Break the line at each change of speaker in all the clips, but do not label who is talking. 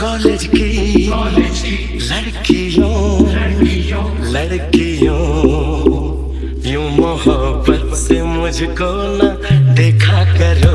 College की लड़कियों लड़कियों, यू मोहब्बत से मुझको ना देखा करो।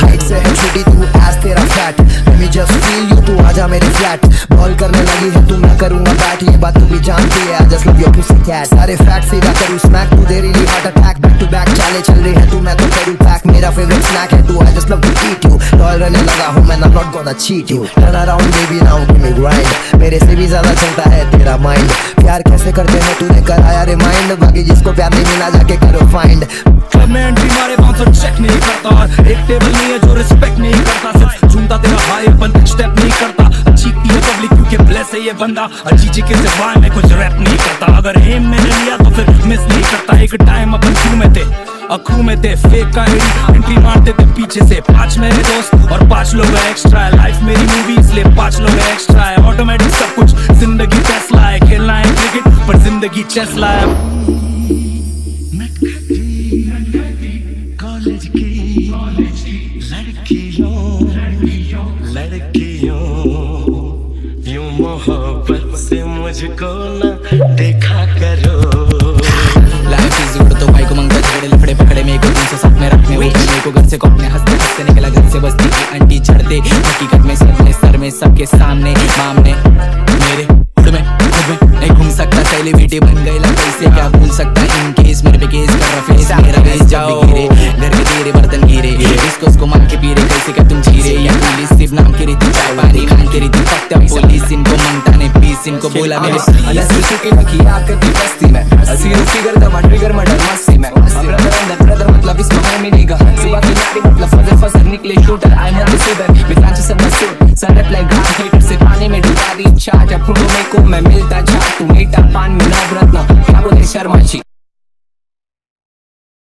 हाइट से है छोटी, तू आज तेरा fat let me just feel you तू आजा मेरे फ्लैट बॉल करने लगी है, तू मैं करूँगा बैट ये बात तू भी जानती है I just love your pussy cat सारे फैट सीधा करूँ स्मैक तू दे रही heart attack back to back चाले चल रही है, तू, मैं तो करूँ पैक मेरा फेवरेट स्नैक है, तू I just love to eat you tall रहने लगा हूँ, मैं ना gonna cheat you turn around baby now give me grind मेरे से भी ज़्यादा चलता है तेरा माइंड प्यार कैसे करते हैं तूने कराया रिमाइंड बाकी जिसको प्यार नहीं मिला, जाके करो फाइंड
क्लब में एंट्री मारे बाउंसर चेक नहीं करता. एक टेबल नहीं है जो रिस्पेक्ट नहीं करता. सिर्फ़ झूमता तेरा भाई अपन स्टेप नहीं करता. जीती है पब्लिक क्योंकि ब्लेस है ये बंदा. अजीजी के सिवाय मैं कुछ रैप नहीं करता. अगर एम मैंने लिया तो फिर मिस नहीं करता. एक टाइम अपन क्रू में थे अखरू में थे. फेक का एंट्री मारते थे पीछे से. पाँच मेरे दोस्त और पाँच लोग ज़िंदगी टेस्ला है खेलना है क्रिकेट पर ज़िंदगी चेस्ला है
कॉलेज की लड़कियों लड़कियों यूँ मोहब्बत से मुझको ना देखा करो।
लाइफ इज़ गुड तो भाई को मंगता झगड़े लफड़े पकड़े मेरे को तीन सौ सात में रखने वो मेरे को घर से कौपने हँसते हँसते निकला घर से बस्ती की आंटी चढ़ते। हकीकत में सर में सर में सबके सामने मामने। सेलिब्रिटी बन गई ला कैसे क्या भूल सकता इन केस मेरे पे केस कर रहा फेस मेरा बेस जाओ। गिरे। घर के तेरे बर्तन गिरे। इसको उसको मान के पी रहे कैसे क्या तुम जीरे या पुलिस सिर्फ़ नाम की रीति चाय पानी खान की रीति? फक्त पुलिस इनको माँगता ने पीस इनको बोला मेरे
अलग किसी की लकी आकर की बस्ती में। असी फिगर दमा ट्रिगर मर्डर मस्ती में। ब्रदर मतलब इसमें है मेरी गा में जब दी चाट को मैं मिलता जा तू मीठा पान मिला नवरत्न क्या बोले शर्मा जी